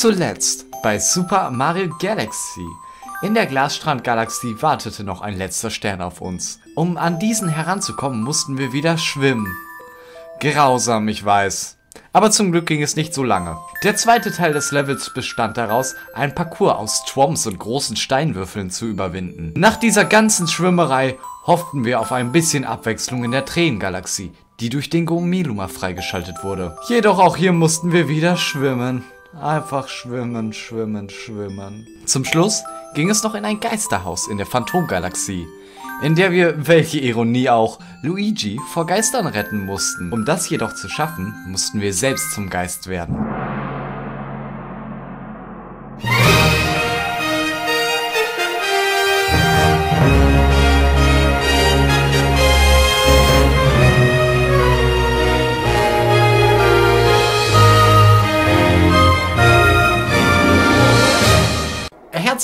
zuletzt bei Super Mario Galaxy. In der Glasstrand-Galaxie wartete noch ein letzter Stern auf uns. Um an diesen heranzukommen, mussten wir wieder schwimmen. Grausam, ich weiß. Aber zum Glück ging es nicht so lange. Der zweite Teil des Levels bestand daraus, ein Parcours aus Stroms und großen Steinwürfeln zu überwinden. Nach dieser ganzen Schwimmerei hofften wir auf ein bisschen Abwechslung in der Tränengalaxie, die durch den Gomiluma freigeschaltet wurde. Jedoch auch hier mussten wir wieder schwimmen. Einfach schwimmen, schwimmen, schwimmen. Zum Schluss ging es noch in ein Geisterhaus in der Phantomgalaxie, in der wir, welche Ironie auch, Luigi vor Geistern retten mussten. Um das jedoch zu schaffen, mussten wir selbst zum Geist werden.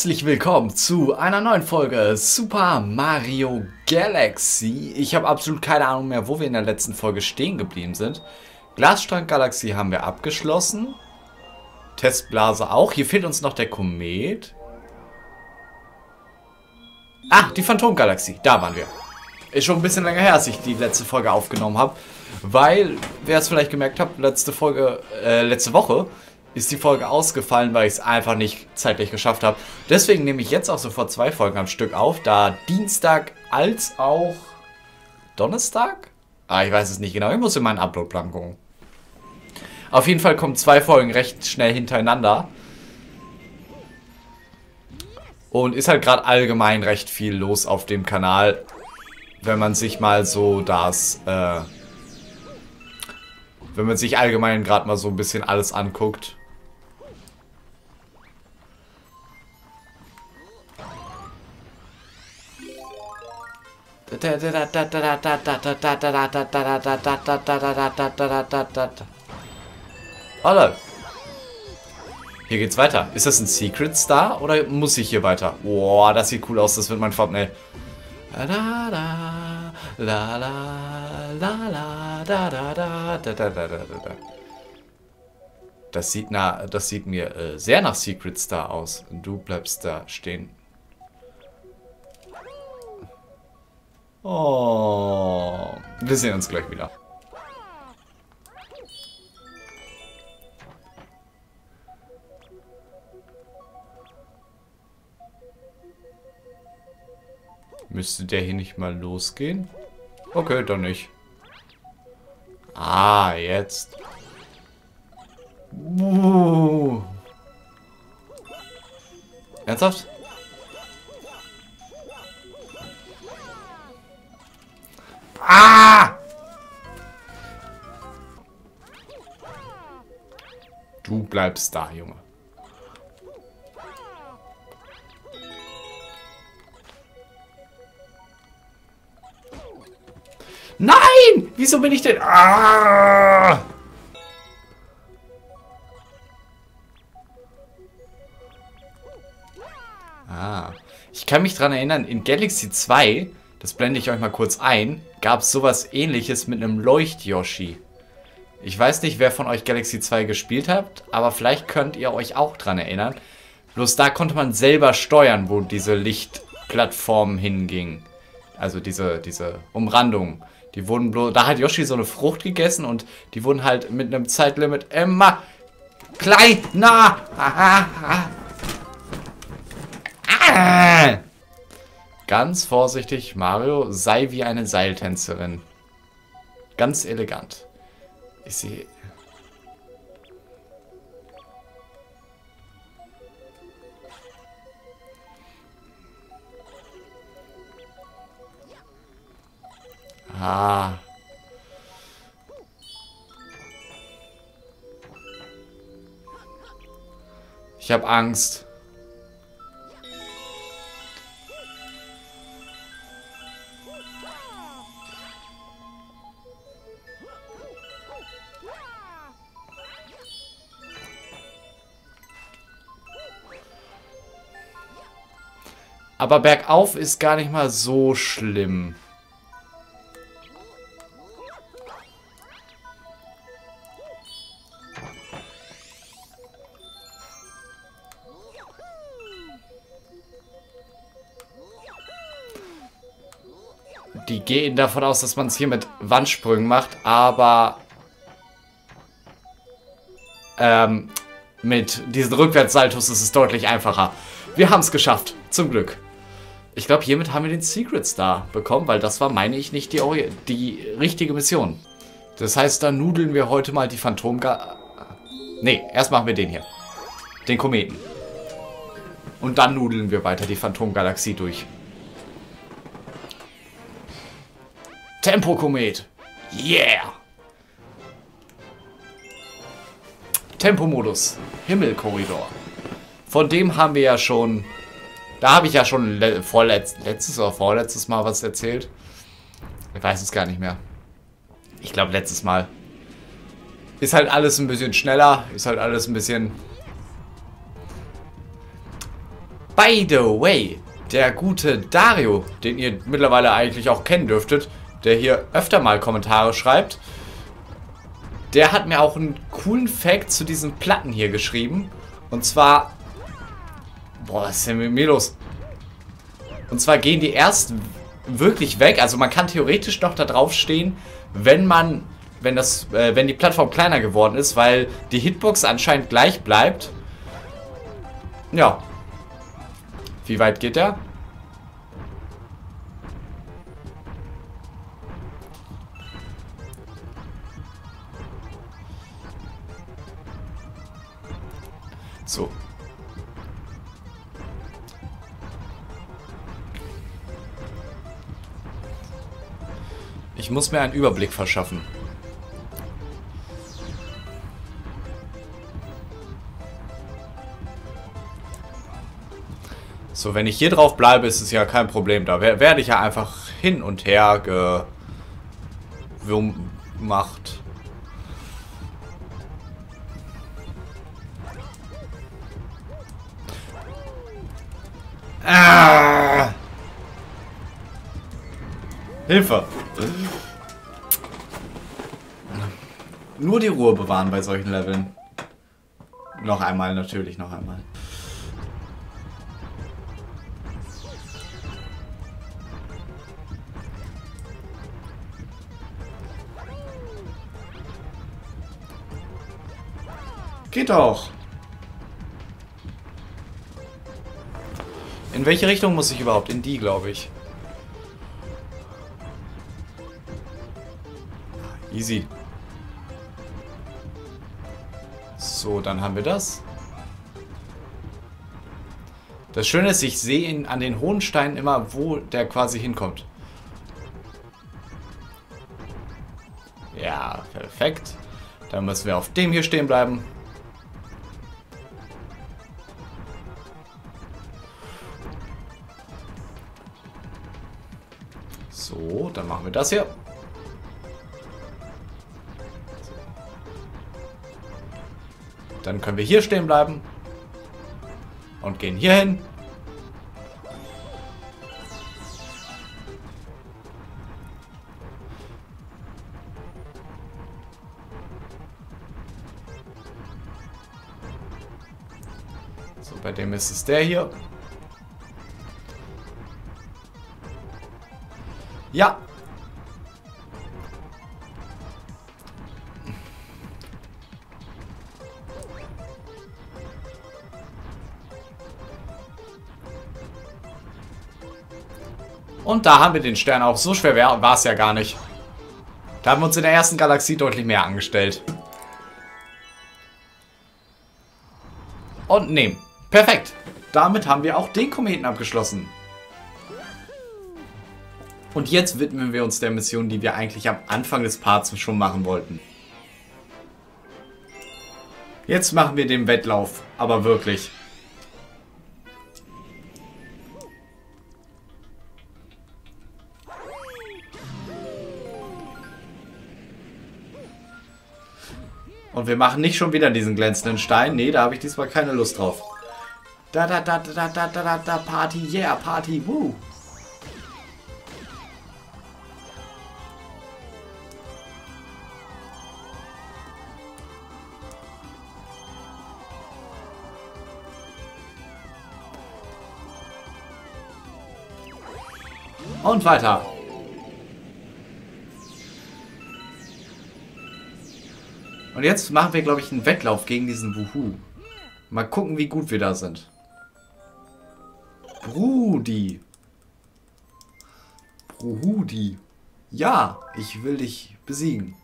Herzlich willkommen zu einer neuen Folge Super Mario Galaxy. Ich habe absolut keine Ahnung mehr, wo wir in der letzten Folge stehen geblieben sind. Glasstrand Galaxy haben wir abgeschlossen. Testblase auch. Hier fehlt uns noch der Komet. Ah, die Phantomgalaxie. Da waren wir. Ist schon ein bisschen länger her, als ich die letzte Folge aufgenommen habe. Weil, wer es vielleicht gemerkt hat, letzte Folge, äh, letzte Woche ist die Folge ausgefallen, weil ich es einfach nicht zeitlich geschafft habe. Deswegen nehme ich jetzt auch sofort zwei Folgen am Stück auf, da Dienstag als auch Donnerstag? Ah, ich weiß es nicht genau. Ich muss in meinen Upload-Plan gucken. Auf jeden Fall kommen zwei Folgen recht schnell hintereinander. Und ist halt gerade allgemein recht viel los auf dem Kanal. Wenn man sich mal so das, äh, wenn man sich allgemein gerade mal so ein bisschen alles anguckt. Hallo. Hier geht's weiter. Ist das ein Secret Star oder muss ich hier weiter? Boah, das sieht cool aus. Das wird mein Thumbnail. Das sieht, na, das sieht mir äh, sehr nach Secret Star aus. Du bleibst da stehen. Oh. Wir sehen uns gleich wieder. Müsste der hier nicht mal losgehen? Okay, dann nicht. Ah, jetzt. Uh. Ernsthaft? Ah! Du bleibst da, Junge. Nein! Wieso bin ich denn... Ah! Ah. Ich kann mich dran erinnern, in Galaxy 2 das blende ich euch mal kurz ein, gab es sowas ähnliches mit einem Leucht-Yoshi. Ich weiß nicht, wer von euch Galaxy 2 gespielt habt, aber vielleicht könnt ihr euch auch dran erinnern. Bloß da konnte man selber steuern, wo diese Lichtplattformen hingingen. Also diese, diese Umrandungen. Die wurden bloß, da hat Yoshi so eine Frucht gegessen und die wurden halt mit einem Zeitlimit immer kleiner. Ah, ah, ah. Ganz vorsichtig, Mario, sei wie eine Seiltänzerin. Ganz elegant. Ich sehe... Ah. Ich habe Angst. Aber bergauf ist gar nicht mal so schlimm. Die gehen davon aus, dass man es hier mit Wandsprüngen macht, aber ähm, mit diesen Rückwärtssaltos ist es deutlich einfacher. Wir haben es geschafft, zum Glück. Ich glaube, hiermit haben wir den Secret Star bekommen, weil das war, meine ich, nicht die, die richtige Mission. Das heißt, dann nudeln wir heute mal die Phantomga... Nee, erst machen wir den hier. Den Kometen. Und dann nudeln wir weiter die Phantomgalaxie durch. Tempo-Komet. Yeah! Tempomodus. Himmelkorridor. Von dem haben wir ja schon... Da habe ich ja schon le vorletz letztes oder vorletztes Mal was erzählt. Ich weiß es gar nicht mehr. Ich glaube letztes Mal. Ist halt alles ein bisschen schneller. Ist halt alles ein bisschen... By the way, der gute Dario, den ihr mittlerweile eigentlich auch kennen dürftet, der hier öfter mal Kommentare schreibt, der hat mir auch einen coolen Fact zu diesen Platten hier geschrieben. Und zwar... Boah, was ist denn mit mir los? Und zwar gehen die erst wirklich weg. Also man kann theoretisch noch da drauf stehen, wenn man... Wenn, das, äh, wenn die Plattform kleiner geworden ist, weil die Hitbox anscheinend gleich bleibt. Ja. Wie weit geht der? Ich muss mir einen Überblick verschaffen. So, wenn ich hier drauf bleibe, ist es ja kein Problem. Da werde ich ja einfach hin und her gemacht. Ah! Hilfe! Nur die Ruhe bewahren bei solchen Leveln. Noch einmal, natürlich, noch einmal. Geht doch. In welche Richtung muss ich überhaupt? In die, glaube ich. Easy. So, dann haben wir das. Das Schöne ist, ich sehe ihn an den hohen Steinen immer, wo der quasi hinkommt. Ja, perfekt. Dann müssen wir auf dem hier stehen bleiben. So, dann machen wir das hier. Dann können wir hier stehen bleiben. Und gehen hier hin. So, bei dem ist es der hier. Ja. Und da haben wir den Stern auch. So schwer war es ja gar nicht. Da haben wir uns in der ersten Galaxie deutlich mehr angestellt. Und nehmen. Perfekt. Damit haben wir auch den Kometen abgeschlossen. Und jetzt widmen wir uns der Mission, die wir eigentlich am Anfang des Parts schon machen wollten. Jetzt machen wir den Wettlauf, aber wirklich. Und wir machen nicht schon wieder diesen glänzenden Stein. Nee, da habe ich diesmal keine Lust drauf. Da da da da da da da da Party, yeah, Party, woo. Und weiter. Und jetzt machen wir, glaube ich, einen Wettlauf gegen diesen Wuhu. Mal gucken, wie gut wir da sind. Brudi. Bruhudi. Ja, ich will dich besiegen.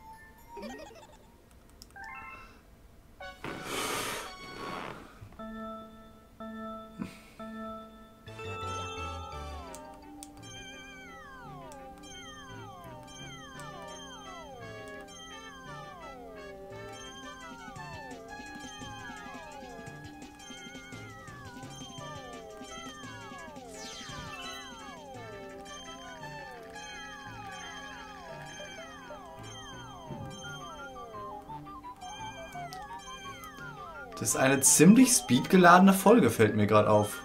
Das ist eine ziemlich speedgeladene Folge, fällt mir gerade auf.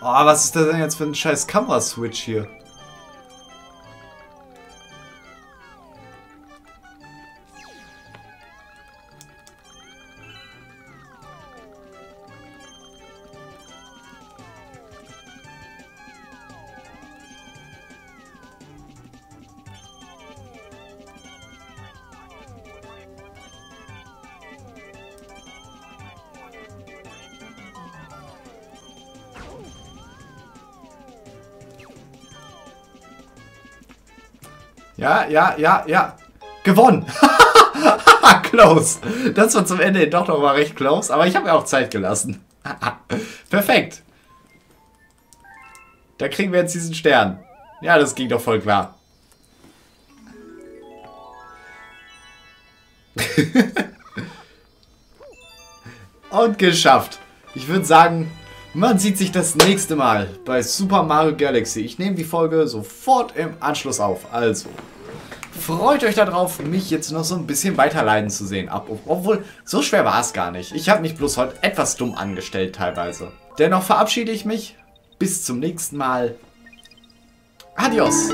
Oh, was ist das denn jetzt für ein scheiß Kameraswitch hier? Ja, ja, ja, ja. Gewonnen. close. Das war zum Ende doch noch mal recht close, aber ich habe ja auch Zeit gelassen. Perfekt. Da kriegen wir jetzt diesen Stern. Ja, das ging doch voll klar. Und geschafft. Ich würde sagen, man sieht sich das nächste Mal bei Super Mario Galaxy. Ich nehme die Folge sofort im Anschluss auf. Also, freut euch darauf, mich jetzt noch so ein bisschen weiterleiden zu sehen. Obwohl, so schwer war es gar nicht. Ich habe mich bloß heute etwas dumm angestellt teilweise. Dennoch verabschiede ich mich. Bis zum nächsten Mal. Adios.